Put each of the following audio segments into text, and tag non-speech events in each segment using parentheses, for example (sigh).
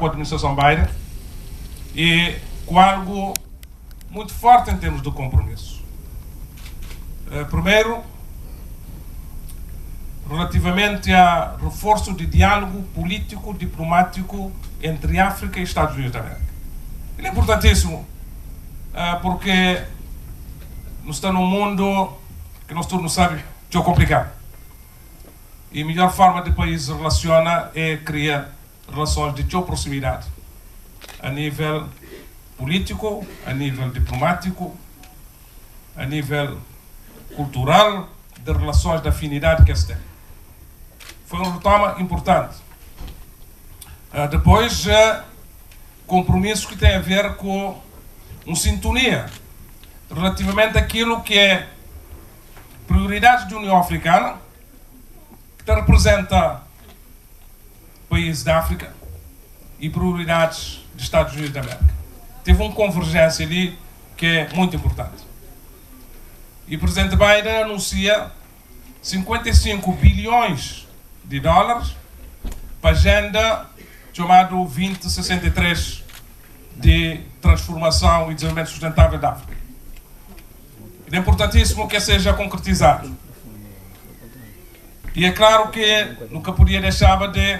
com a administração Biden e com algo muito forte em termos de compromisso. Uh, primeiro, relativamente a reforço de diálogo político, diplomático entre África e Estados Unidos da América. Ele é importantíssimo uh, porque nós estamos num mundo que nós todos sabemos que é complicado. E a melhor forma de país relaciona é criar relações de proximidade a nível político, a nível diplomático, a nível cultural, de relações de afinidade que se tem. Foi um retoma importante. Uh, depois, uh, compromisso que tem a ver com uma sintonia relativamente àquilo que é prioridades da União Africana, que representa países da África e prioridades dos Estados Unidos da América. Teve uma convergência ali que é muito importante. E o presidente Biden anuncia 55 bilhões de dólares para a agenda chamado 2063 de transformação e desenvolvimento sustentável da África. É importantíssimo que seja concretizado. E é claro que nunca podia deixar de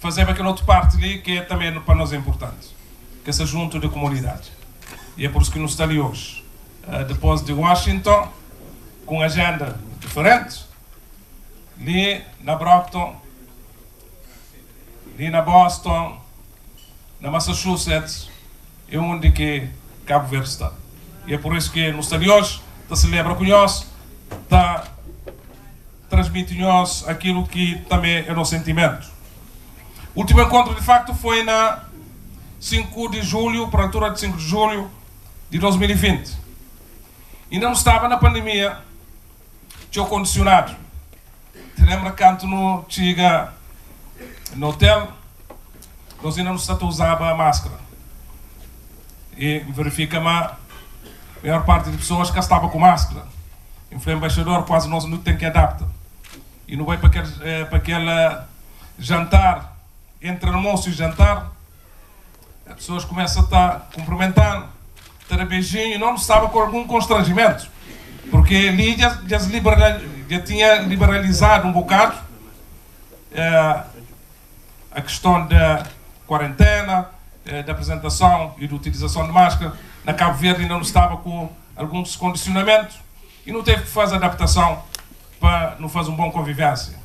fazer aquela outra parte ali que é também para nós é importante, que é esse junto de comunidade. E é por isso que nos está ali hoje. Uh, depois de Washington, com agenda diferente, ali na Brockton, ali na Boston, na Massachusetts, é onde que Cabo Verde está. E é por isso que no estado de hoje está celebra conosco, está transmitindo aquilo que também é o nosso sentimento. O último encontro, de facto, foi na 5 de julho, para a altura de 5 de julho de 2020. E não estava na pandemia, tinha condicionado. Te lembra quando chega no hotel, nós ainda não usava a máscara. E verifica-me a maior parte das pessoas que estava com máscara. E o embaixador quase nós não tem que adaptar. E não vai para aquele, eh, para aquele jantar, entre almoço e jantar, as pessoas começam a estar cumprimentando, ter beijinho, não estava com algum constrangimento. Porque ali já, já, já tinha liberalizado um bocado eh, a questão da quarentena, eh, da apresentação e da utilização de máscara na Cabo Verde ainda não estava com alguns condicionamentos e não teve que fazer adaptação para não fazer uma boa convivência.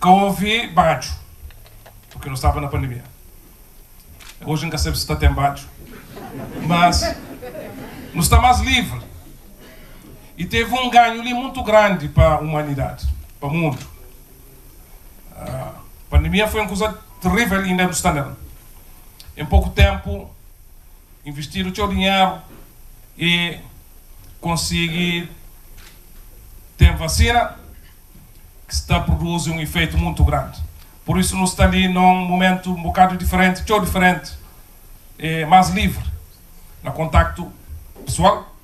Que houve baixo, porque não estava na pandemia. Hoje nunca sei se está baixo, mas não está mais livre. E teve um ganho ali muito grande para a humanidade, para o mundo. A pandemia foi uma coisa terrível ainda está Em pouco tempo, investir o seu dinheiro e conseguir ter vacina que está produz um efeito muito grande. Por isso nós estamos ali num momento um bocado diferente, tão diferente, é, mais livre, no contacto pessoal.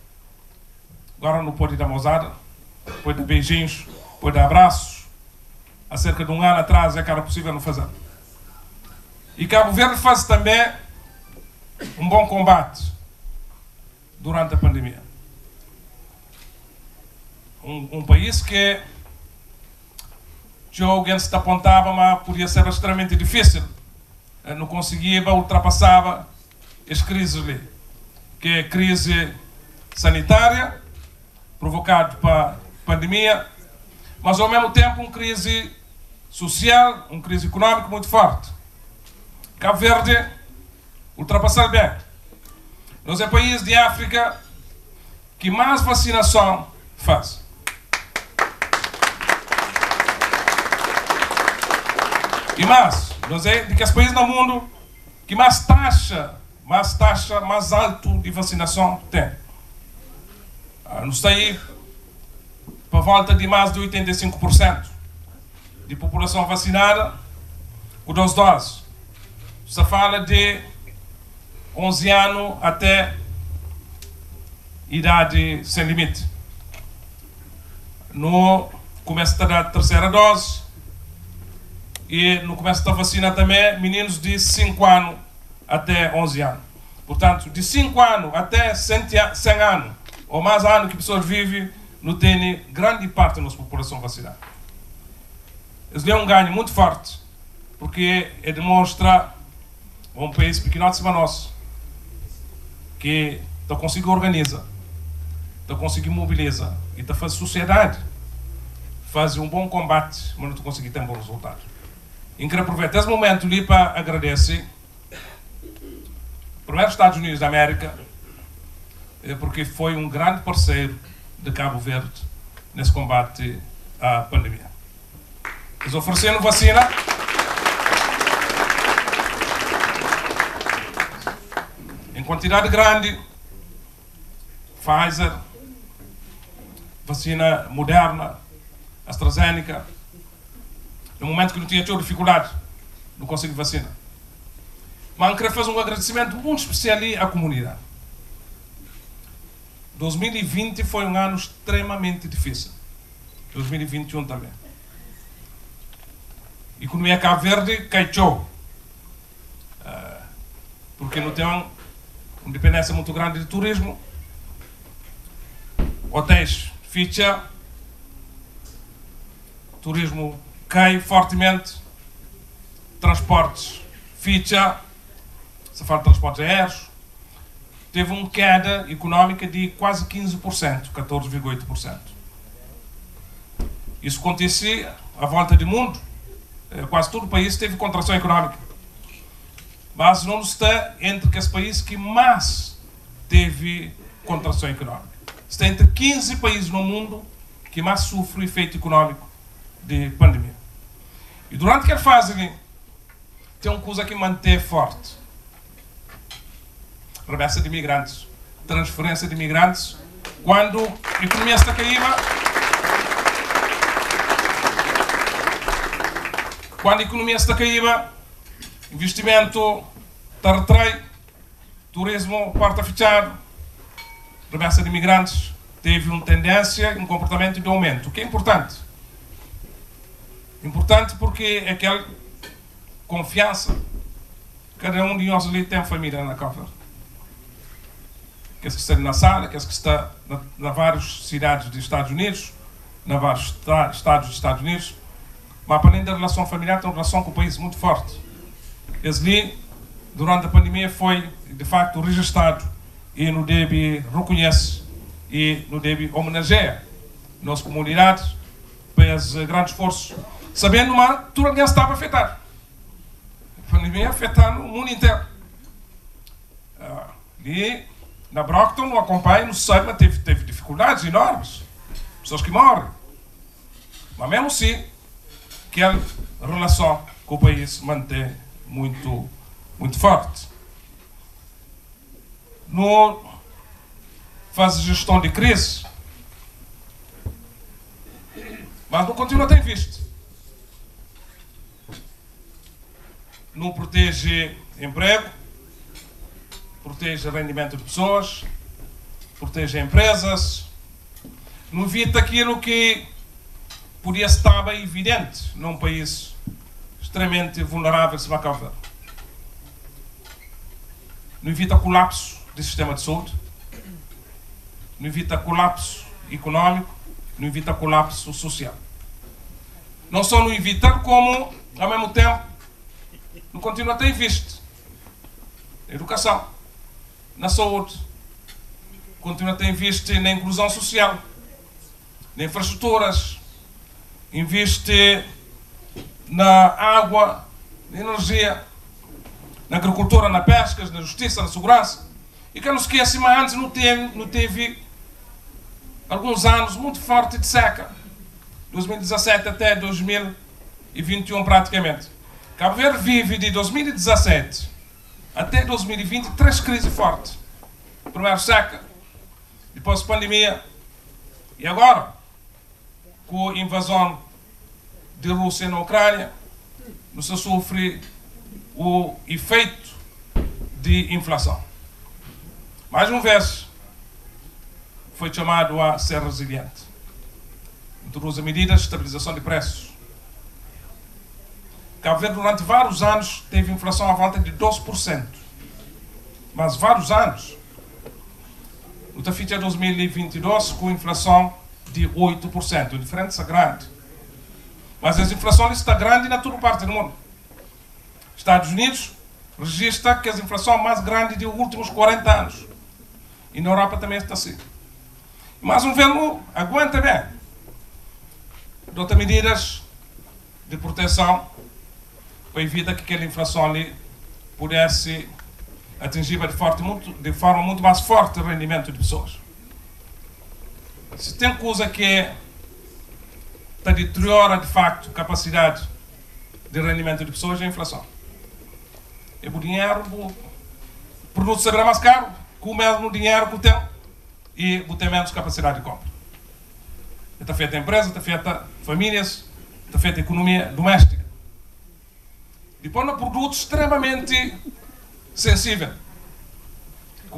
Agora não pode dar mãozada, pode dar beijinhos, pode dar abraços. Há cerca de um ano atrás é que era possível não fazer. E Cabo Verde faz também um bom combate durante a pandemia. Um, um país que se apontava, mas podia ser extremamente difícil. Eh, não conseguia ultrapassava as crises ali, que é a crise sanitária, provocada pela pandemia, mas ao mesmo tempo uma crise social, uma crise econômica muito forte. Cabo Verde ultrapassar bem. Nós é país de África que mais vacinação faz. E mais, é de que os países no mundo que mais taxa, mais taxa, mais alto de vacinação tem. Ah, nós está aí para volta de mais de 85% de população vacinada com duas doses. Você fala de 11 anos até idade sem limite. No começo da terceira dose e no começo da vacina também meninos de 5 anos até 11 anos. Portanto, de 5 anos até 100 anos, ou mais anos que pessoas vivem, não tem grande parte da nossa população vacinada. Isso é um ganho muito forte, porque é demonstra um país pequeno de cima nosso, que está conseguindo organizar, está conseguindo mobilizar e está fazendo sociedade fazer um bom combate, mas não está conseguindo ter um bom resultado. E quero aproveitar esse momento ali para agradecer primeiro Estados Unidos da América, eh, porque foi um grande parceiro de Cabo Verde nesse combate à pandemia. Eles ofereceram vacina. Em quantidade grande, Pfizer, vacina moderna, AstraZeneca. No momento que não tinha tido dificuldade no consigo vacina. Quero fazer um agradecimento muito especial à comunidade. 2020 foi um ano extremamente difícil. 2021 também. Economia Cabo Verde caiu. Uh, porque não tem uma dependência muito grande de turismo. Hotéis, ficha. Turismo cai fortemente. Transportes, ficha se de transportes aéreos, teve uma queda económica de quase 15%, 14,8%. Isso acontecia à volta do mundo. Eh, quase todo o país teve contração económica. Mas não está entre os países que mais teve contração económica. Está entre 15 países no mundo que mais sofrem o efeito económico de pandemia. E durante aquela fase, tem uma coisa que mantém forte. Remessa de imigrantes, transferência de imigrantes, quando a economia está caída, quando a economia está caída, investimento está retrai, turismo porta fechado, remessa de imigrantes teve uma tendência, um comportamento de aumento, o que é importante. Importante porque é aquela confiança. Cada um de nós ali tem família na Cabo que está na sala, que está na, na várias cidades dos Estados Unidos, na vários estados dos Estados Unidos, mas além da relação familiar, tem uma relação com o país muito forte. Esse ali, durante a pandemia, foi de facto registrado e no deve reconhece. E no deve homenageia. Nossa comunidade fez grande esforço, sabendo que tudo ninguém estava afetado. A pandemia afetando o mundo inteiro. E na Brockton, não acompanha, não sabe, mas teve, teve dificuldades enormes. Pessoas que morrem. Mas mesmo assim, aquela relação com o país mantém muito, muito forte. No faz gestão de crise, mas não continua a ter visto. Não protege emprego, protege rendimento de pessoas, protege empresas, não evita aquilo que podia estar bem evidente num país extremamente vulnerável como a Não evita colapso do sistema de saúde, não evita colapso econômico, não evita colapso social. Não só não evita, como, ao mesmo tempo, não continua a ter visto. Educação na saúde, continua a visto na inclusão social, na infraestruturas, investe na água, na energia, na agricultura, na pesca, na justiça, na segurança. E que não esquece, mas antes não teve, não teve alguns anos muito forte de seca. 2017 até 2021 praticamente. Cabo Verde vive de 2017 até 2020, três crises fortes. Primeiro seca, depois pandemia e agora, com a invasão de Rússia na Ucrânia, não se sofre o efeito de inflação. Mais uma vez, foi chamado a ser resiliente. Introduz medidas de estabilização de preços. Cabo Verde durante vários anos teve inflação à volta de 12%. Mas vários anos. O Tafite é 2022 com inflação de 8%. A diferença é grande. Mas a inflação está grande na toda parte do mundo. Estados Unidos registra que a inflação é mais grande dos últimos 40 anos. E na Europa também está assim. Mas o governo aguenta bem. Adota medidas de proteção para evitar que aquela inflação ali pudesse atingir de, forte, muito, de forma muito mais forte o rendimento de pessoas. Se tem coisa que está deteriora de facto a capacidade de rendimento de pessoas, é a inflação. É o dinheiro, o produto será mais caro, com o mesmo dinheiro que tem e tem menos capacidade de compra. Está feita a empresa, está feita famílias, está feita a economia doméstica. Depois, no produto extremamente sensível,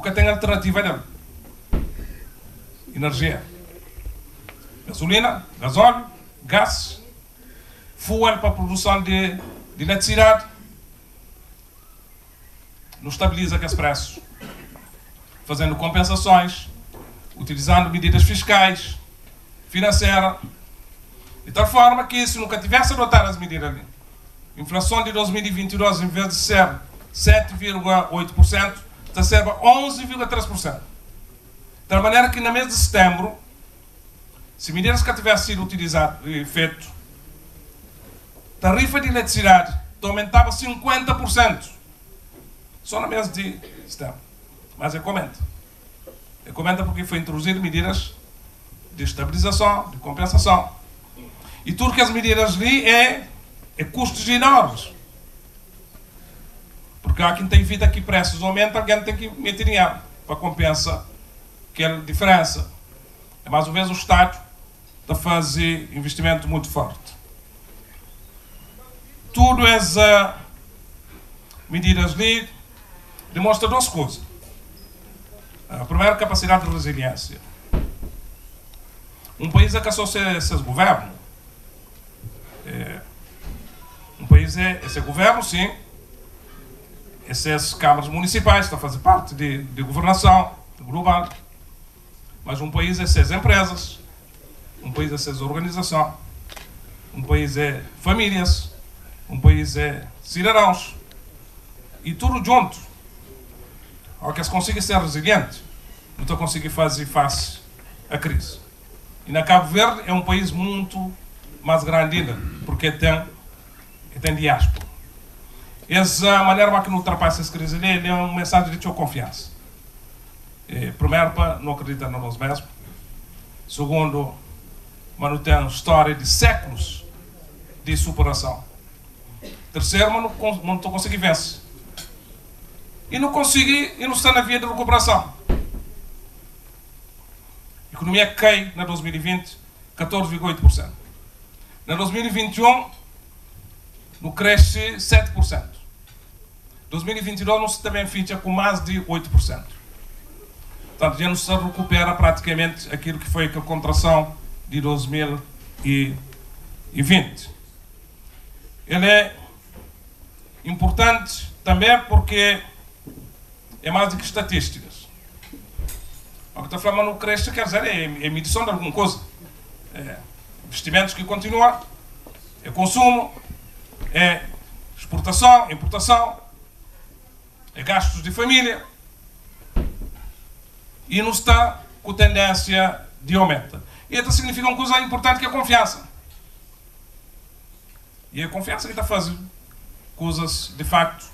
que tem alternativa dele. Energia. Gasolina, gasóleo, gás, fuel para a produção de, de eletricidade, não estabiliza aqueles preços, fazendo compensações, utilizando medidas fiscais, financeiras, de tal forma que se nunca tivesse adotado as medidas ali, inflação de 2022, em vez de ser 7,8%, está ser 11,3%. De tal maneira que na mês de setembro, se medidas que tivessem sido utilizadas e feito, tarifa de eletricidade aumentava 50%. Só no mês de setembro. Mas eu comento. Eu comento porque foi introduzir medidas de estabilização, de compensação. E tudo que as medidas ali é, é custos enormes. Porque há quem tem vida que preços aumentam, alguém tem que meter dinheiro para compensar aquela diferença. É mais ou menos o Estado está a fazer investimento muito forte. Tudo essa medidas ali demonstra duas coisas. A primeira, capacidade de resiliência. Um país é que só seus governos. É, país é esse governo, sim. Essas câmaras municipais estão a fazer parte de, de governação global. Mas um país é essas empresas. Um país é essas organizações. Um país é famílias. Um país é cidadãos. E tudo junto ao que se consiga ser resiliente, não estou conseguir fazer face à crise. E na Cabo Verde é um país muito mais grande ainda, porque tem, tem diáspora. Essa maneira que não ultrapassa essa crise ali é uma mensagem de confiança. E, primeiro, para não acreditar em nós mesmos. Segundo, mas tem história de séculos de superação. Terceiro, não, estou conseguindo vencer e não consegue e não está na via de recuperação. A economia cai na 2020 14,8%. Na 2021 não cresce 7%. 2022 não se também ficha com mais de 8%. Portanto, já não se recupera praticamente aquilo que foi a contração de 2020. Ele é importante também porque é mais do que estatísticas. O que está falando não cresce, quer dizer, é, é medição de alguma coisa. É investimentos que continuam, é consumo, é exportação, importação, é gastos de família. E não está com tendência de aumento. E isso significa uma coisa importante que é a confiança. E a confiança que está fazendo coisas, de facto,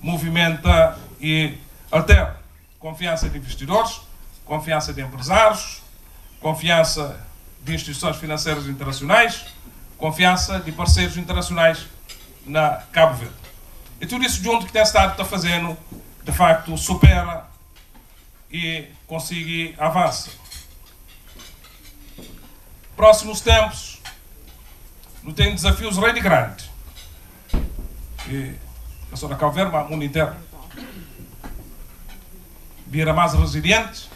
movimenta e até confiança de investidores, confiança de empresários, confiança de instituições financeiras internacionais, confiança de parceiros internacionais na Cabo Verde. E tudo isso junto que tem estado está fazendo, de facto, supera e consegue avançar. Próximos tempos, não tem desafios rei de grande. E a da Cabo Verde, mas o mundo inteiro vira mais resiliente.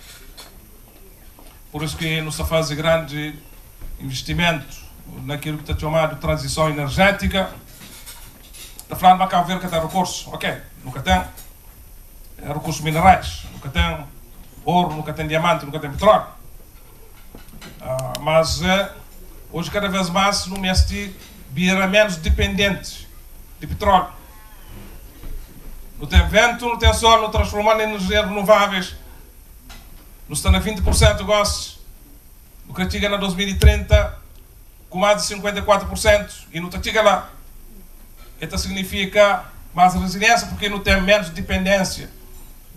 Por isso que não se faz grande investimento naquilo que está chamado transição energética. Falando de Cabo Verde que tem recursos. Ok, nunca tem é, recursos minerais, nunca tem ouro, nunca tem diamante, nunca tem petróleo. Uh, mas uh, hoje, cada vez mais, no MST, vira menos dependentes de petróleo. Não tem vento, não tem sol, não transformando em energias renováveis. Não está na 20% de gostos. No que chega na 2030, com mais de 54%. E não chega lá. Isso significa mais resiliência, porque não tem menos dependência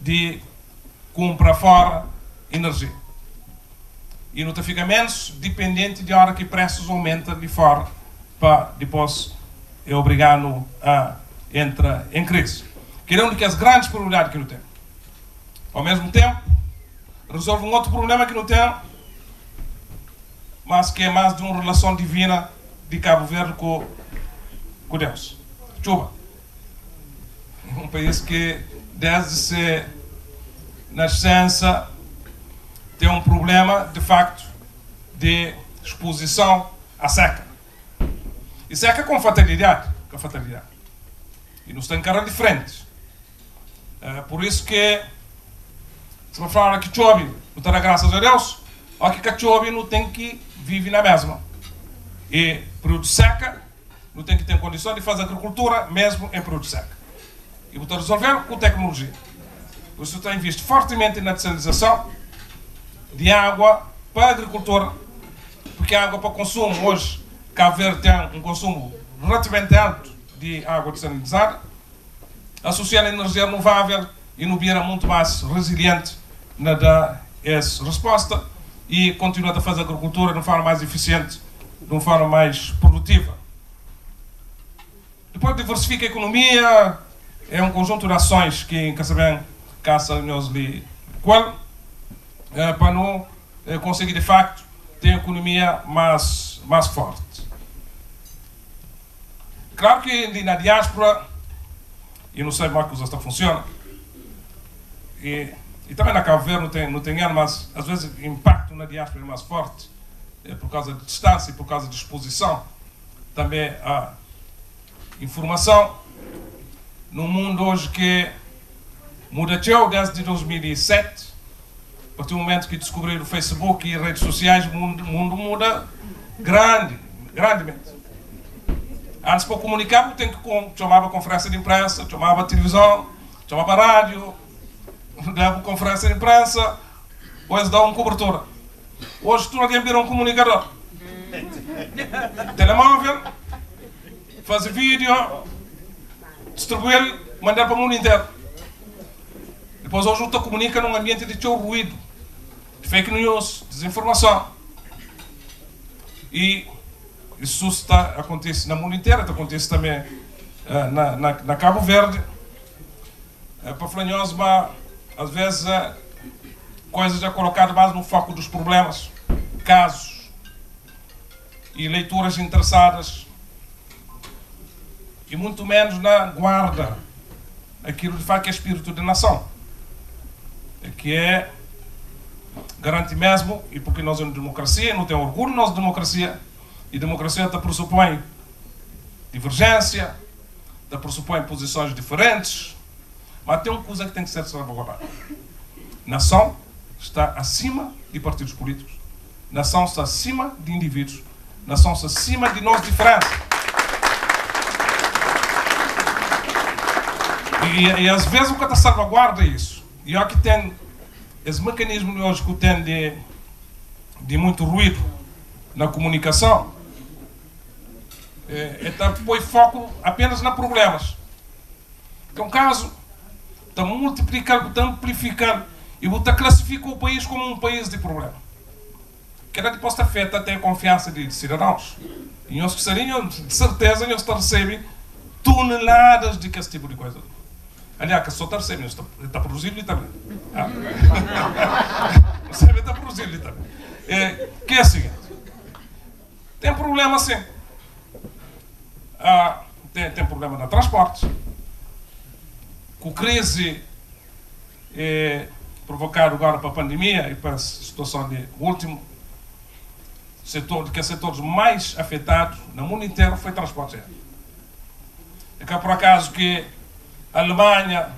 de comprar fora energia. E não fica menos dependente de hora que preços aumentam de fora para depois é obrigar-no a entrar em crise. Que é uma das grandes probabilidades que não tem. Ao mesmo tempo, resolve um outro problema que não tem, mas que é mais de uma relação divina de Cabo Verde com, com Deus. Chuva. Um país que, desde ser nascença, tem um problema, de facto, de exposição à seca. E seca com fatalidade. Com fatalidade. E nos tem cara diferentes. É por isso que, se me falar que chove, não terá graças a Deus, ou que chove não tem que viver na mesma. E período seca, não tem que ter condições de fazer agricultura, mesmo em período seca. E vou resolver com tecnologia. O Senhor tem visto fortemente na desalinização de água para a agricultura, porque a água para consumo hoje, Cabo Verde tem um consumo relativamente alto de água desalinizada, associando a energia renovável e no Beira muito mais resiliente na dar essa resposta e continuar a fazer agricultura de uma forma mais eficiente, de uma forma mais produtiva. Depois diversifica a economia, é um conjunto de ações que Caçabém caça nós lhe qual é, para não é, conseguir de facto ter uma economia mais, mais forte. Claro que na diáspora, e não sei mais como isso funciona, e, e também na Cabo Verde não tem, não tem ano, mas às vezes o impacto na diáspora é mais forte, é por causa de distância e por causa de exposição. Também a informação no mundo hoje que muda desde 2007, a partir do momento que descobriram o Facebook e redes sociais, o mundo, mundo muda grande, grandemente. Antes para comunicar, tem que chamava conferência de imprensa, chamava televisão, chamava rádio, (laughs) dava conferência de imprensa, depois dava uma cobertura. Hoje tu não tem um comunicador. (laughs) Telemóvel, fazer vídeo, distribuir, mandar para o mundo inteiro. Depois hoje tu comunica num ambiente de teu ruído, de fake news, desinformação. E isso está, acontece na mundo inteiro, acontece também uh, na, na, na, Cabo Verde. Uh, para Flanhoso, às vezes, uh, coisas já colocadas mais no foco dos problemas, casos e leituras interessadas, e muito menos na guarda aquilo de facto é espírito de nação, que é garante mesmo, e porque nós somos democracia, não temos orgulho nós democracia, e democracia até pressupõe divergência, até pressupõe posições diferentes, mas tem uma coisa que tem que ser salvaguardada. Nação está acima de partidos políticos. Nação está acima de indivíduos. Nação está acima de nós diferentes. E, e, às vezes o que está salvaguarda é isso. E há que tem esse mecanismo hoje que tem de, de muito ruído na comunicação então põe foco apenas na problemas. Que é um caso, está multiplicando, está amplificando e está classificando o país como um país de problema. Que era depois afeta até a confiança de, de cidadãos. E nós gostariam, de certeza, nós recebem toneladas de esse tipo de coisa. Aliás, que só está está produzindo também. Ah. Você está produzindo também. É, que é o seguinte: tem problema sim. Ah, tem, tem problema no transporte. Com crise eh, provocada agora para a pandemia e para a situação de último setor, que é setores mais afetados no mundo inteiro foi transporte aéreo. é que por acaso que a Alemanha